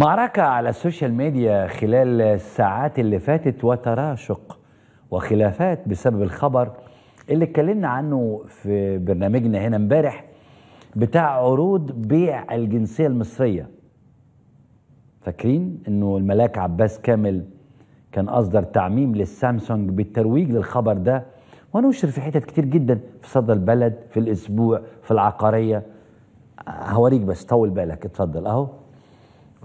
معركة على ال social media خلال الساعات اللي فاتت وتراشق وخلافات بسبب الخبر اللي اتكلمنا عنه في برنامجنا هنا امبارح بتاع عروض بيع الجنسية المصرية. فاكرين إنه الملاك عباس كامل كان أصدر تعميم للسامسونج بالترويج للخبر ده؟ ونشر في حتت كتير جدا في صدى البلد في الأسبوع في العقارية. هوريك بس طول بالك اتفضل. أهو.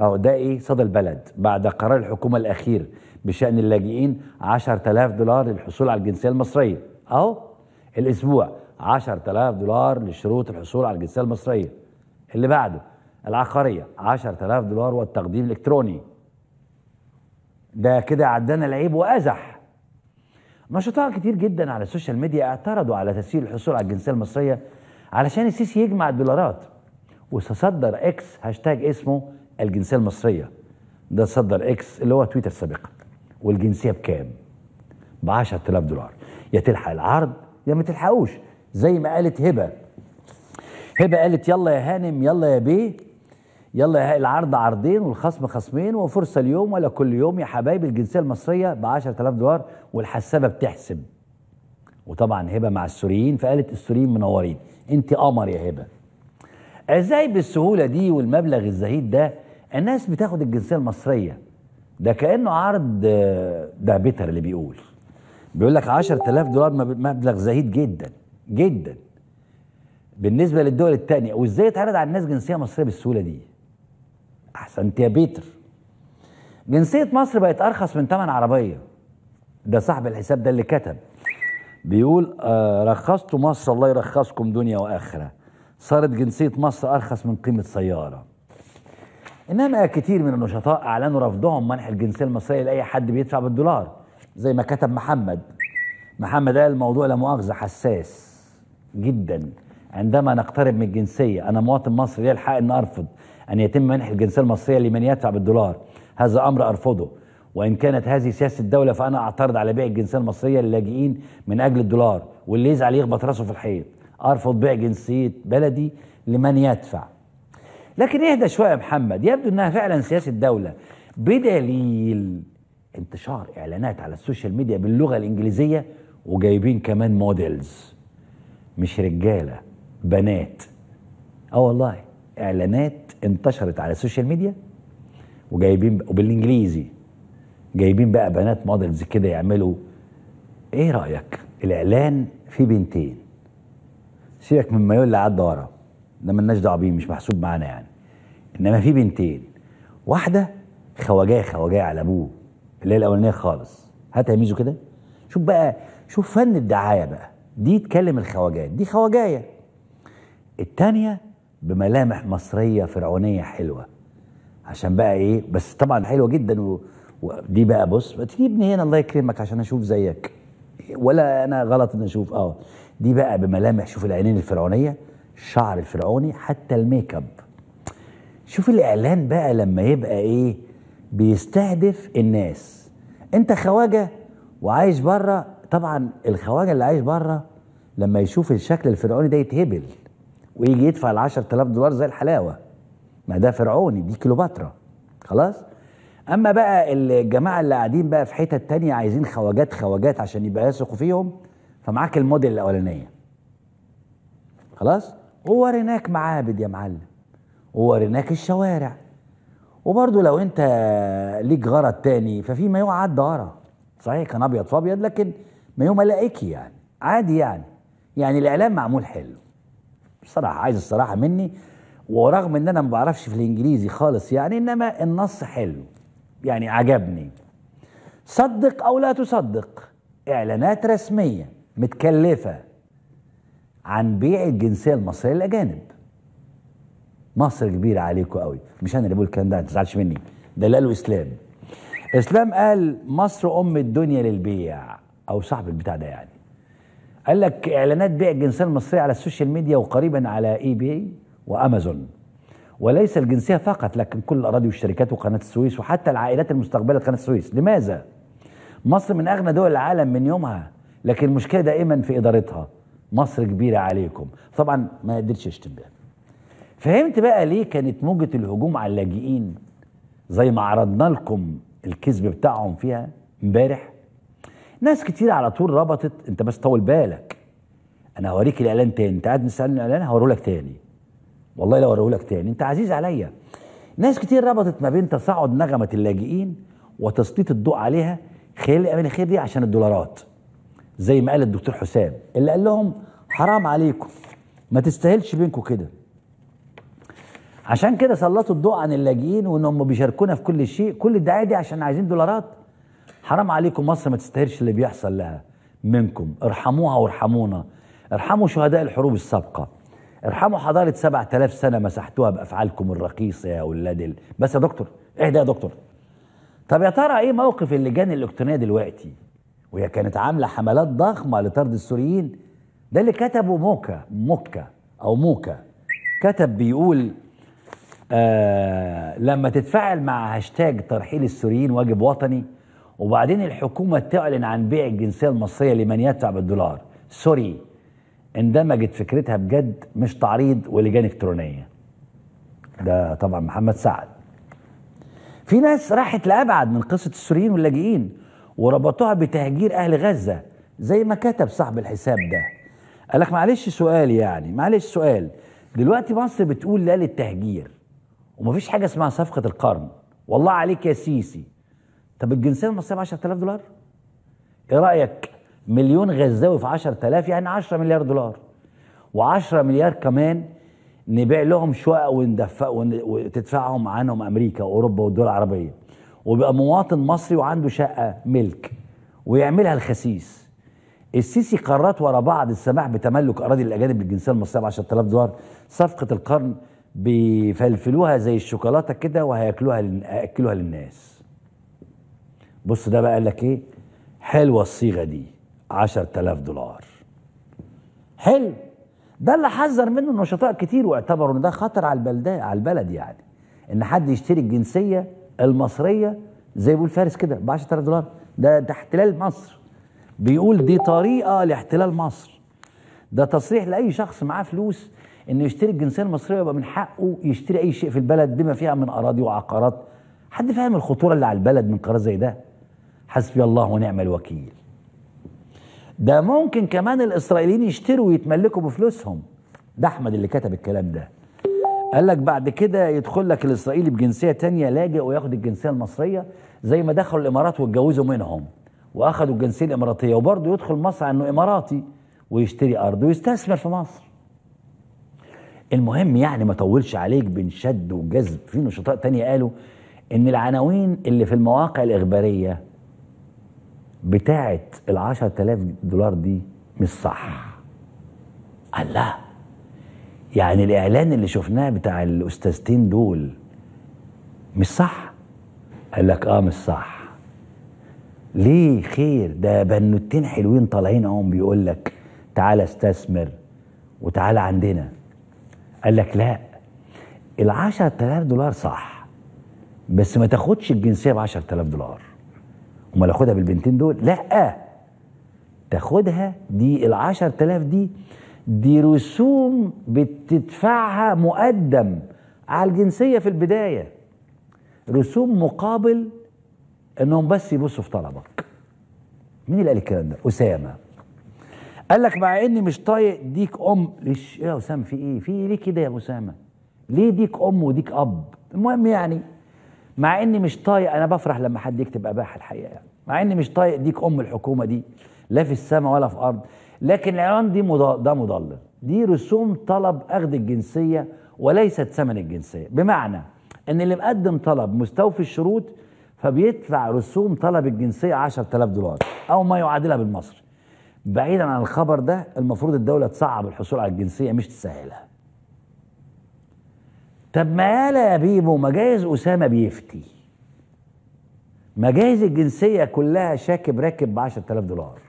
اهو ده إيه صدى البلد بعد قرار الحكومة الأخير بشأن اللاجئين 10000 دولار للحصول على الجنسية المصرية. اهو الأسبوع 10000 دولار لشروط الحصول على الجنسية المصرية. اللي بعده العقارية 10000 دولار والتقديم الإلكتروني. ده كده عدانا العيب وقزح. نشطاء كتير جدا على ال social media اعترضوا على تسهيل الحصول على الجنسية المصرية علشان السيسي يجمع الدولارات. وتصدر إكس هاشتاج اسمه الجنسية المصرية. ده صدر إكس اللي هو تويتر سابقا. والجنسية بكام؟ ب 10000 دولار. يا تلحق العرض يا ما تلحقوش. زي ما قالت هبة. هبة قالت يلا يا هانم يلا يا بيه. يلا العرض عرضين والخصم خصمين وفرصة اليوم ولا كل يوم يا حبايبي الجنسية المصرية ب 10000 دولار والحسابة بتحسب. وطبعا هبة مع السوريين فقالت السوريين منورين. انت قمر يا هبة. إزاي بالسهولة دي والمبلغ الزهيد ده الناس بتاخد الجنسية المصرية. ده كأنه عرض ده بيتر اللي بيقول. بيقول لك 10000 دولار مبلغ زهيد جدا جدا. بالنسبة للدول الثانية وإزاي يتعرض على الناس جنسية مصرية بالسهولة دي؟ أحسنت يا بيتر. جنسية مصر بقت أرخص من ثمن عربية. ده صاحب الحساب ده اللي كتب. بيقول آه رخصتوا مصر الله يرخصكم دنيا وآخرة. صارت جنسية مصر أرخص من قيمة سيارة. إنما كتير من النشطاء أعلنوا رفضهم منح الجنسية المصرية لأي حد بيدفع بالدولار زي ما كتب محمد. محمد قال الموضوع لا مؤاخذة حساس جدا. عندما نقترب من الجنسية أنا مواطن مصري لي الحق ان أرفض أن يتم منح الجنسية المصرية لمن يدفع بالدولار؟ هذا أمر أرفضه. وإن كانت هذه سياسة الدولة فأنا أعترض على بيع الجنسية المصرية للاجئين من أجل الدولار واللي يزعل يخبط راسه في الحيط. أرفض بيع جنسية بلدي لمن يدفع. لكن اهدى شوية يا محمد. يبدو إنها فعلا سياسة دولة. بدليل انتشار إعلانات على ال social media باللغة الإنجليزية وجايبين كمان models مش رجالة بنات. آه والله إعلانات انتشرت على ال social media وجايبين وبالإنجليزي. جايبين بقى بنات models كده يعملوا. إيه رأيك؟ الإعلان فيه بنتين. سيبك من المايو اللي عدى ورا. ده ملناش دعوة بيه مش محسوب معانا يعني. إنما في بنتين. واحدة خواجايه خواجايه على أبوه اللي هي الأولانية خالص. هات يا ميزو كده. شوف بقى شوف فن الدعاية بقى. دي تكلم الخواجات. دي خواجاية. التانية بملامح مصرية فرعونية حلوة. عشان بقى إيه؟ بس طبعا حلوة جدا و... ودي بقى بص تجيبني هنا الله يكرمك عشان أشوف زيك. ولا أنا غلط ان أشوف. آه. دي بقى بملامح شوف العينين الفرعونية. الشعر الفرعوني حتى الميك أب. شوف الإعلان بقى لما يبقى إيه؟ بيستهدف الناس. أنت خواجة وعايش بره طبعا الخواجة اللي عايش بره لما يشوف الشكل الفرعوني ده يتهبل ويجي يدفع ال 10000 دولار زي الحلاوة. ما ده فرعوني دي كليوباترا. خلاص؟ أما بقى الجماعة اللي قاعدين بقى في حتت تانية عايزين خواجات خواجات عشان يبقى يثقوا فيهم فمعاك الموديل الأولانية. خلاص؟ ووريناك معابد يا معلم ووريناك الشوارع. وبرضه لو انت ليك غرض تاني ففي مايو عدى ورا صحيح كان أبيض في أبيض لكن مايو ملائكي يعني. عادي يعني. يعني الاعلان معمول حلو. بصراحة عايز الصراحة مني ورغم إن أنا ما بعرفش في الإنجليزي خالص يعني إنما النص حلو. يعني عجبني. صدق أو لا تصدق إعلانات رسمية متكلفة. عن بيع الجنسية المصرية للأجانب. مصر كبيرة عليكم قوي. مش أنا اللي بقول الكلام ده ما تزعلش مني. ده اللي قاله إسلام اسلام قال مصر أم الدنيا للبيع أو صاحب البتاع ده يعني. قال لك إعلانات بيع الجنسية المصرية على ال social media وقريبا على eBay وأمازون. وليس الجنسية فقط لكن كل الأراضي والشركات وقناة السويس وحتى العائلات المستقبلة قناه السويس. لماذا؟ مصر من أغنى دول العالم من يومها لكن المشكلة دائما في إدارتها. مصر كبيرة عليكم. طبعا ما قدرتش أشتم بها فهمت بقى ليه كانت موجة الهجوم على اللاجئين زي ما عرضنا لكم الكذب بتاعهم فيها امبارح؟ ناس كتير على طول ربطت أنت بس طول بالك. أنا هوريك الإعلان تاني. أنت قاعد مستني الإعلان؟ هوريه لك تاني. والله لو اوريه لك تاني. أنت عزيز عليا. ناس كتير ربطت ما بين تصاعد نغمة اللاجئين وتسليط الضوء عليها خلال الأيام الاخيره دي عشان الدولارات. زي ما قال الدكتور حسام اللي قال لهم حرام عليكم ما تستاهلش بينكم كده. عشان كده سلطوا الضوء عن اللاجئين وانهم بيشاركونا في كل شيء كل الدعاية دي عشان عايزين دولارات. حرام عليكم مصر ما تستاهلش اللي بيحصل لها منكم. ارحموها وارحمونا. ارحموا شهداء الحروب السابقة. ارحموا حضارة 7000 سنة مسحتوها بأفعالكم الرخيصة يا أولاد ال... بس يا دكتور اهدى يا دكتور. طب يا ترى إيه موقف اللجان الإلكترونية دلوقتي؟ وهي كانت عاملة حملات ضخمة لطرد السوريين. ده اللي كتبه موكا موكا أو موكا. كتب بيقول آه لما تتفاعل مع هاشتاج ترحيل السوريين واجب وطني وبعدين الحكومة تعلن عن بيع الجنسية المصرية لمن يدفع بالدولار. sorry اندمجت فكرتها بجد مش تعريض ولجان إلكترونية. ده طبعا محمد سعد. في ناس راحت لأبعد من قصة السوريين واللاجئين. وربطوها بتهجير أهل غزة زي ما كتب صاحب الحساب ده. قال لك معلش سؤال يعني معلش سؤال. دلوقتي مصر بتقول لا للتهجير ومفيش حاجة اسمها صفقة القرن. والله عليك يا سيسي. طب الجنسية المصرية ب 10000 دولار؟ إيه رأيك؟ مليون غزاوي في 10000 يعني 10 مليار دولار. و10 مليار كمان نبيع لهم شقق وندفق وتدفعهم عنهم أمريكا واوروبا والدول العربية. ويبقى مواطن مصري وعنده شقة ملك ويعملها الخسيس. السيسي قررت ورا بعض السماح بتملك أراضي الأجانب بالجنسيه المصرية ب 10000 دولار صفقة القرن بيفلفلوها زي الشوكولاتة كده وهياكلوها هياكلوها للناس. بص ده بقى قال لك إيه؟ حلوة الصيغة دي 10000 دولار. حلو. ده اللي حذر منه النشطاء كتير واعتبروا إن ده خطر على البلدان على البلد يعني. إن حد يشتري الجنسية المصرية زي بيقول فارس كده ب 10000 دولار. ده ده احتلال مصر. بيقول دي طريقة لاحتلال مصر. ده تصريح لأي شخص معاه فلوس إنه يشتري الجنسية المصرية يبقى من حقه يشتري أي شيء في البلد بما فيها من أراضي وعقارات. حد فاهم الخطورة اللي على البلد من قرار زي ده؟ حسبي الله ونعم الوكيل. ده ممكن كمان الإسرائيليين يشتروا ويتملكوا بفلوسهم. ده أحمد اللي كتب الكلام ده. قال لك بعد كده يدخل لك الإسرائيلي بجنسية تانية لاجئ وياخد الجنسية المصرية زي ما دخلوا الإمارات واتجوزوا منهم وأخدوا الجنسية الإماراتية وبرضه يدخل مصر انه إماراتي ويشتري أرض ويستثمر في مصر. المهم يعني ما طولش عليك بين شد وجذب. في نشطاء تانية قالوا إن العناوين اللي في المواقع الإخبارية بتاعه ال 10000 دولار دي مش صح. قال لا. يعني الإعلان اللي شفناه بتاع الأستاذتين دول مش صح؟ قال لك آه مش صح. ليه خير؟ ده بنوتين حلوين طالعين اهم بيقول لك تعالى استثمر وتعالى عندنا. قال لك لا ال 10000 دولار صح بس ما تاخدش الجنسية ب 10000 دولار. أمال أخدها بالبنتين دول؟ لا تاخدها دي ال 10000 دي دي رسوم بتدفعها مقدم على الجنسية في البداية. رسوم مقابل إنهم بس يبصوا في طلبك. مين اللي قال الكلام ده؟ أسامة. قال لك مع إني مش طايق ديك أم. ليش؟ إيه يا أسامة؟ في إيه؟ في إيه؟ ليه كده يا أسامة؟ ليه ديك أم وديك أب؟ المهم يعني مع إني مش طايق أنا بفرح لما حد يكتب اباحه الحقيقة. يعني. مع إني مش طايق ديك أم الحكومة دي لا في السماء ولا في أرض. لكن الاعلان دي ده مضلل. دي رسوم طلب أخذ الجنسية وليست ثمن الجنسية. بمعنى إن اللي مقدم طلب مستوفي الشروط فبيدفع رسوم طلب الجنسية 10000 دولار أو ما يعادلها بالمصري. بعيدا عن الخبر ده المفروض الدولة تصعب الحصول على الجنسية مش تسهلها. طب ما يالا يا بيبو ما جايز أسامة بيفتي. ما جايز الجنسية كلها شاكب راكب ب 10000 دولار.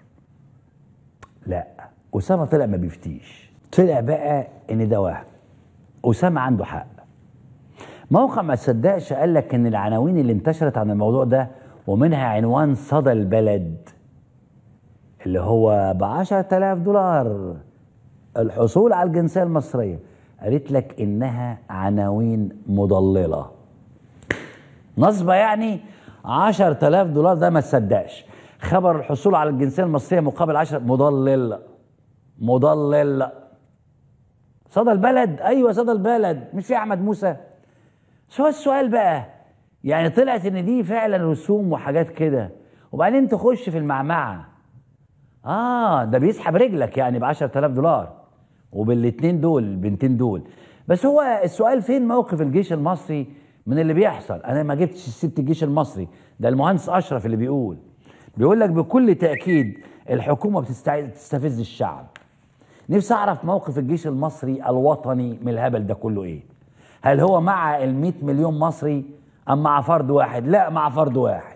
لا. أسامة طلع ما بيفتيش. طلع بقى إن ده وهم أسامة عنده حق. موقع ما تصدقش قال لك إن العناوين اللي انتشرت عن الموضوع ده ومنها عنوان صدى البلد اللي هو ب 10000 دولار. الحصول على الجنسية المصرية. قالت لك إنها عناوين مضللة. نصبة يعني 10000 دولار ده ما تصدقش. خبر الحصول على الجنسية المصرية مقابل 10 مضلل. مضلل. صدى البلد. أيوه صدى البلد. مش في أحمد موسى؟ سؤال السؤال بقى يعني طلعت إن دي فعلا رسوم وحاجات كده وبعدين تخش في المعمعة. آه ده بيسحب رجلك يعني ب 10000 دولار وبالاتنين دول البنتين دول. بس هو السؤال فين موقف الجيش المصري من اللي بيحصل؟ أنا ما جبتش سيره الجيش المصري ده المهندس أشرف اللي بيقول. بيقول لك بكل تأكيد الحكومة بتستفز الشعب. نفسي أعرف موقف الجيش المصري الوطني من الهبل ده كله إيه؟ هل هو مع ال 100 مليون مصري أم مع فرد واحد؟ لا مع فرد واحد.